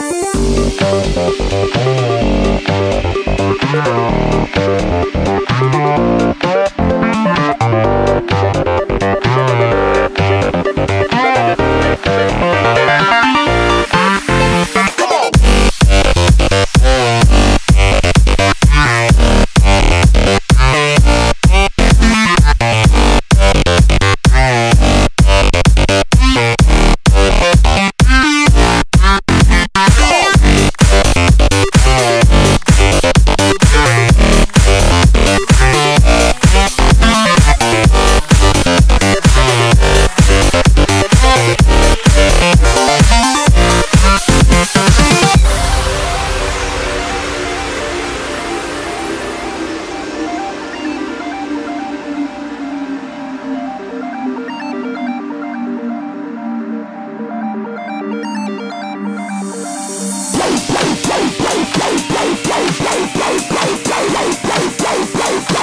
Thank you.